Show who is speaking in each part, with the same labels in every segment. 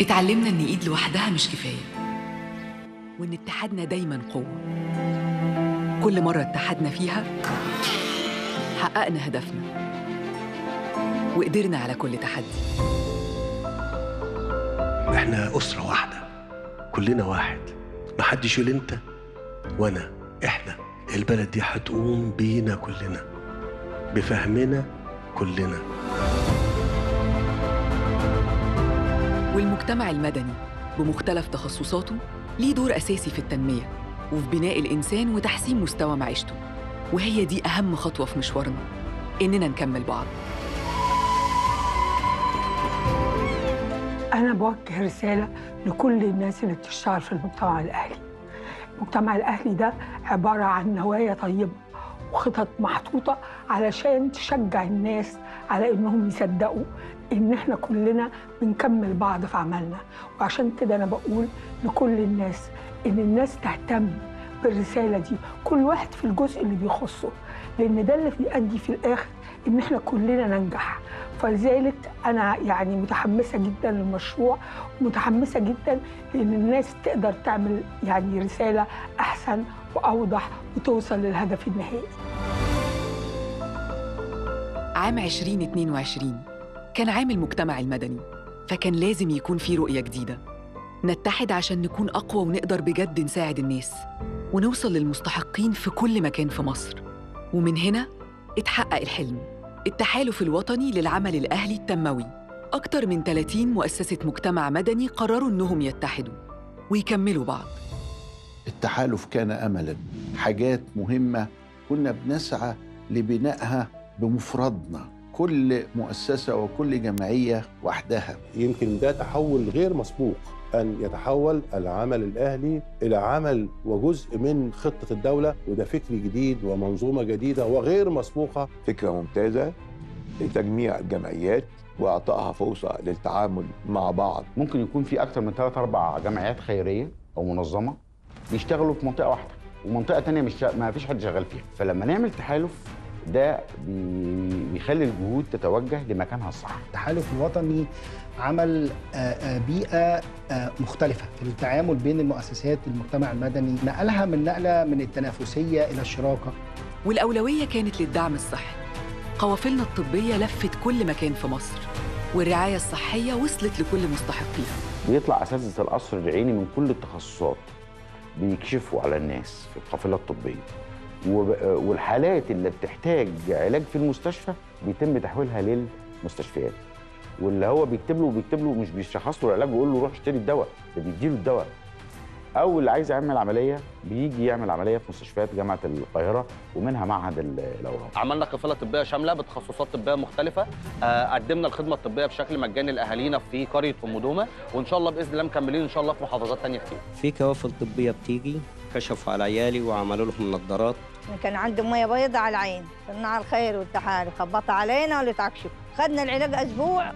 Speaker 1: اتعلمنا إن إيد لوحدها مش كفاية. وإن اتحادنا دايما قوة. كل مرة اتحدنا فيها حققنا هدفنا. وقدرنا على كل تحدي.
Speaker 2: إحنا أسرة واحدة. كلنا واحد. محدش يقول أنت وأنا. إحنا. البلد دي هتقوم بينا كلنا. بفهمنا كلنا.
Speaker 1: والمجتمع المدني بمختلف تخصصاته ليه دور أساسي في التنمية وفي بناء الإنسان وتحسين مستوى معيشته. وهي دي أهم خطوة في مشوارنا. إننا نكمل بعض.
Speaker 3: أنا بوجه رسالة لكل الناس اللي بتشتغل في المجتمع الأهلي. المجتمع الأهلي ده عبارة عن نوايا طيبة. وخطط محطوطة علشان تشجع الناس على إنهم يصدقوا إن إحنا كلنا بنكمل بعض في عملنا. وعشان كده أنا بقول لكل الناس إن الناس تهتم بالرسالة دي. كل واحد في الجزء اللي بيخصه لأن ده اللي بيؤدي في الآخر إن إحنا كلنا ننجح. فلذلك أنا يعني متحمسة جدا للمشروع ومتحمسة جدا لأن الناس تقدر تعمل يعني رسالة أحسن وأوضح وتوصل للهدف النهائي.
Speaker 1: عام 2022 كان عام المجتمع المدني فكان لازم يكون في رؤية جديدة. نتحد عشان نكون أقوى ونقدر بجد نساعد الناس ونوصل للمستحقين في كل مكان في مصر. ومن هنا اتحقق الحلم التحالف الوطني للعمل الأهلي التنموي أكتر من 30 مؤسسة مجتمع مدني قرروا إنهم يتحدوا ويكملوا بعض.
Speaker 4: التحالف كان املا. حاجات مهمة كنا بنسعى لبنائها بمفردنا. كل مؤسسة وكل جمعية وحدها.
Speaker 5: يمكن ده تحول غير مسبوق أن يتحول العمل الأهلي إلى عمل وجزء من خطة الدولة وده فكر جديد ومنظومة جديدة وغير مسبوقة.
Speaker 6: فكرة ممتازة لتجميع الجمعيات وإعطائها فرصة للتعامل مع بعض.
Speaker 7: ممكن يكون في أكتر من ثلاث أربع جمعيات خيرية أو منظمة. بيشتغلوا في منطقة واحدة ومنطقة تانية مش ما فيش حد شغال فيها. فلما نعمل تحالف ده بي- بيخلي الجهود تتوجه لمكانها الصح.
Speaker 8: التحالف الوطني عمل بيئة مختلفة في التعامل بين المؤسسات المجتمع المدني. نقلها من نقلة من التنافسية إلى الشراكة.
Speaker 1: والأولوية كانت للدعم الصحي. قوافلنا الطبية لفت كل مكان في مصر والرعاية الصحية وصلت لكل مستحقيها
Speaker 7: بيطلع أساتذة القصر العيني من كل التخصصات. بيكشفوا على الناس في القافلة الطبية. والحالات اللي بتحتاج علاج في المستشفى بيتم تحويلها للمستشفيات. واللي هو بيكتب له بيكتب له مش بيشخص له العلاج ويقول له روح اشتري الدواء ده بيديله الدواء. أو اللي عايز يعمل عملية بيجي يعمل عملية في مستشفيات جامعة القاهرة ومنها معهد ال- الأورام.
Speaker 9: عملنا قافله طبية شاملة بتخصصات طبية مختلفة. آه، قدمنا الخدمة الطبية بشكل مجاني لأهالينا في قرية أم دومة وإن شاء الله بإذن الله مكملين إن شاء الله في محافظات تانية كتير.
Speaker 10: في كوافل طبية بتيجي كشفوا على عيالي وعملوا لهم نظارات.
Speaker 11: كان عندي مية بيضاء على العين صناع الخير والتحالف خبطوا علينا ولا تعكشوا. خدنا العلاج أسبوع.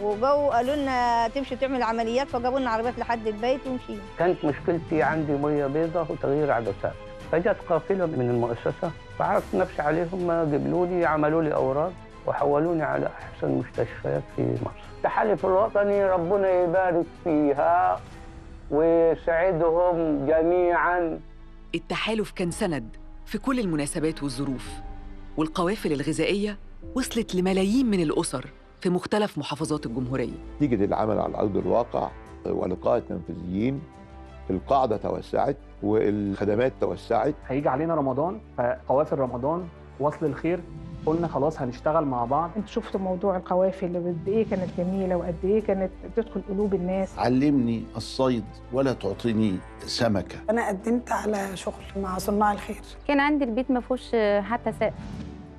Speaker 11: وجو قالوا لنا تمشي تعمل عمليات فجابوا لنا عربيات لحد البيت ومشينا
Speaker 12: كانت مشكلتي عندي مية بيضاء وتغيير عدسات. فجت قافله من المؤسسة فعرضت نفسي عليهم قبلوا لي عملوا لي أوراق وحولوني على أحسن مستشفيات في مصر. التحالف الوطني ربنا يبارك فيها ويسعدهم جميعا.
Speaker 1: التحالف كان سند في كل المناسبات والظروف والقوافل الغذائية وصلت لملايين من الأسر. في مختلف محافظات الجمهورية.
Speaker 6: نتيجة العمل على أرض الواقع ولقاء التنفيذيين القاعدة توسعت والخدمات توسعت.
Speaker 13: هيجي علينا رمضان فقوافل رمضان وصل الخير. قلنا خلاص هنشتغل مع بعض.
Speaker 14: أنتوا شفتوا موضوع القوافل اللي قد إيه كانت جميلة وقد إيه كانت بتدخل قلوب الناس.
Speaker 4: علمني الصيد ولا تعطيني سمكة.
Speaker 15: أنا قدمت على شغل مع صناع الخير.
Speaker 16: كان عندي البيت ما فيهوش حتى سقف.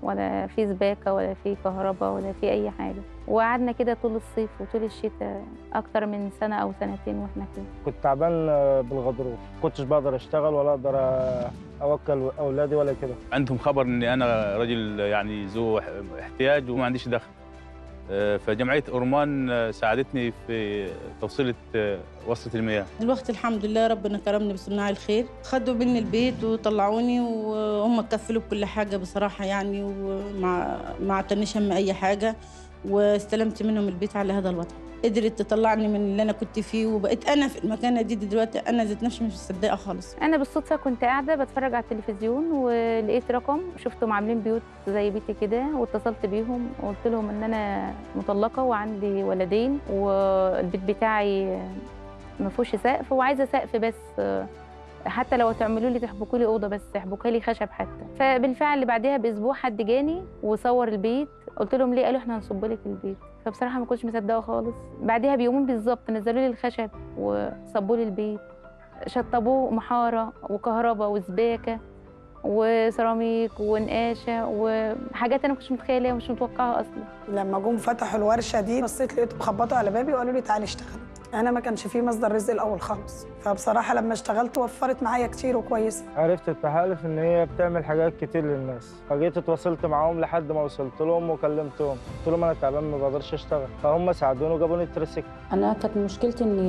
Speaker 16: ولا في سباكة ولا في كهرباء ولا في أي حاجة. وقعدنا كده طول الصيف وطول الشتاء أكتر من سنة أو سنتين وإحنا كده
Speaker 17: كنت تعبان بالغضروف. كنتش بقدر أشتغل ولا أقدر أوكل أولادي ولا كده.
Speaker 18: عندهم خبر ان أنا راجل يعني ذو احتياج وما عنديش دخل. آه، فجمعية أورمان آه، ساعدتني في توصيله آه، وصلة المياه.
Speaker 19: دلوقتي الحمد لله ربنا كرمني بصناع الخير. خدوا مني البيت وطلعوني وهم كفلوا بكل حاجة بصراحة يعني ومع ما اعتنيش هم أي حاجة. واستلمت منهم البيت على هذا الوضع. قدرت تطلعني من اللي أنا كنت فيه وبقيت أنا في المكانه دي دلوقتي. أنا ذات نفسي مش مصدقة خالص.
Speaker 16: أنا بالصدفة كنت قاعدة بتفرج على التلفزيون ولقيت رقم شفتهم عاملين بيوت زي بيتي كده واتصلت بيهم وقلت لهم إن أنا مطلقة وعندي ولدين والبيت بتاعي ما فيهوش سقف وعايزة سقف بس. حتى لو تعملوا لي تحبكوا لي أوضة بس تحبكوا لي خشب حتى. فبالفعل بعدها بأسبوع حد جاني وصور البيت قلت لهم ليه؟ قالوا إحنا هنصب لك البيت. فبصراحة ما كنتش مصدقة خالص. بعدها بيومين بالظبط نزلوا لي الخشب وصبوا لي البيت. شطبوه محارة وكهرباء وسباكة وسيراميك ونقاشة وحاجات أنا ما كنتش متخيلها ومش متوقعها أصلا.
Speaker 15: لما جم فتحوا الورشة دي بصيت لقيتهم خبطوا على بابي وقالوا لي تعالي اشتغلي. أنا ما كانش فيه مصدر رزق الأول خالص. فبصراحة لما اشتغلت وفرت معايا كتير وكويسه
Speaker 17: عرفت التحالف إن هي بتعمل حاجات كتير للناس. فجيت اتواصلت معاهم لحد ما وصلت لهم وكلمتهم. قلت لهم أنا تعبان ما بقدرش أشتغل. فهم ساعدوني وجابوني التريسيكل.
Speaker 20: أنا كانت مشكلتي إن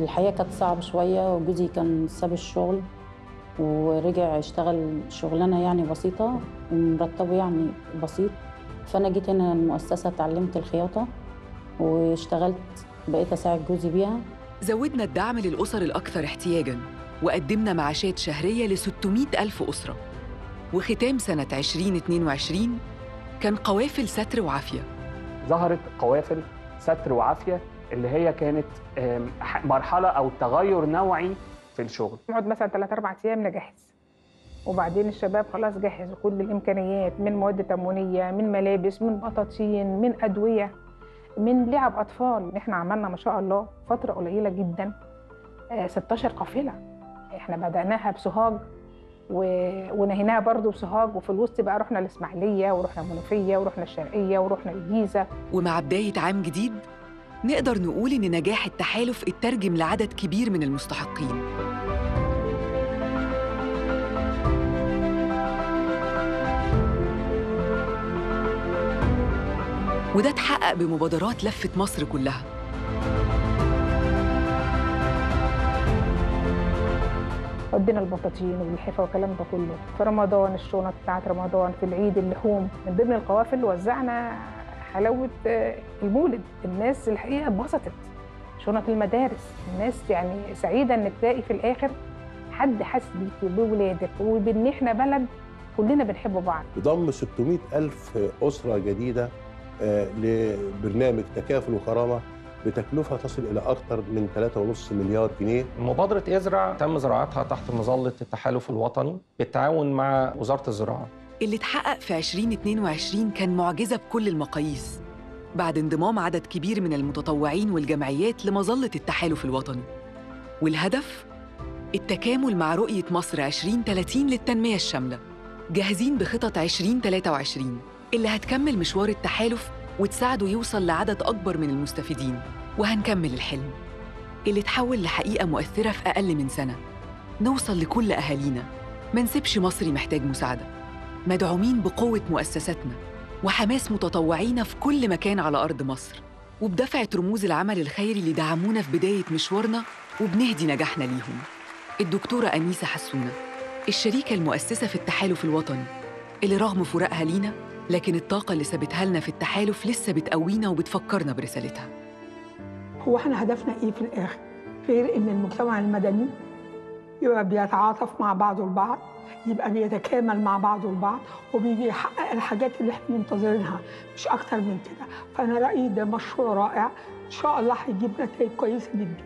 Speaker 20: الحياة كانت صعبة شوية وجوزي كان ساب الشغل ورجع يشتغل شغلانة يعني بسيطة ومرتبه يعني بسيط. فأنا جيت هنا المؤسسة اتعلمت الخياطة واشتغلت بقيت أساعد جوزي بيها؟
Speaker 1: زودنا الدعم للأسر الأكثر احتياجاً وقدمنا معاشات شهرية ل 600 ألف أسرة. وختام سنة 2022 كان قوافل ستر وعافية.
Speaker 13: ظهرت قوافل ستر وعافية اللي هي كانت مرحلة أو تغير نوعي في الشغل.
Speaker 14: نقعد مثلا ثلاث أربع أيام نجهز. وبعدين الشباب خلاص جهزوا كل الإمكانيات من مواد تموينية من ملابس من بطاطين من أدوية. من لعب أطفال إحنا عملنا ما شاء الله فترة قليلة جدا آه، 16 قافلة إحنا بدأناها بسوهاج. ونهيناها برضو بسوهاج وفي الوسط بقى رحنا الإسماعيلية ورحنا المنوفية ورحنا الشرقية ورحنا الجيزة
Speaker 1: ومع بداية عام جديد نقدر نقول إن نجاح التحالف اترجم لعدد كبير من المستحقين وده اتحقق بمبادرات لفت مصر كلها.
Speaker 14: ودينا البطاطين واللحفة والكلام ده كله في رمضان الشنط بتاعت رمضان في العيد اللحوم من ضمن القوافل وزعنا حلاوة آه، المولد. الناس الحقيقة اتبسطت. شنط المدارس الناس يعني سعيدة ان تلاقي في الآخر حد حاسس بيكي بولادك وبإن إحنا بلد كلنا بنحب بعض.
Speaker 5: بضم 600 ألف أسرة جديدة لبرنامج تكافل وكرامة بتكلفة تصل إلى أكثر من 3.5 مليار جنيه.
Speaker 21: مبادرة إزرع تم زراعتها تحت مظلة التحالف الوطني بالتعاون مع وزارة الزراعة.
Speaker 1: اللي اتحقق في 2022 كان معجزة بكل المقاييس بعد انضمام عدد كبير من المتطوعين والجمعيات لمظلة التحالف الوطني. والهدف؟ التكامل مع رؤية مصر 2030 للتنمية الشاملة جاهزين بخطط 2023 اللي هتكمل مشوار التحالف وتساعده يوصل لعدد أكبر من المستفيدين. وهنكمل الحلم. اللي اتحول لحقيقة مؤثرة في أقل من سنة. نوصل لكل أهالينا. ما نسيبش مصري محتاج مساعدة. مدعومين بقوة مؤسساتنا. وحماس متطوعين في كل مكان على أرض مصر. وبدفعة رموز العمل الخيري اللي دعمونا في بداية مشوارنا وبنهدي نجاحنا ليهم. الدكتورة أنيسة حسونة. الشريكة المؤسسة في التحالف الوطني. اللي رغم فراقها لينا لكن الطاقة اللي سابتها لنا في التحالف لسه بتقوينا وبتفكرنا برسالتها.
Speaker 3: هو إحنا هدفنا إيه في الآخر؟ غير إن المجتمع المدني يبقى بيتعاطف مع بعضه البعض يبقى بيتكامل مع بعضه البعض وبيحقق الحاجات اللي إحنا منتظرينها مش أكتر من كده. فأنا رأيي ده مشروع رائع إن شاء الله هيجيب نتائج كويسة جدا.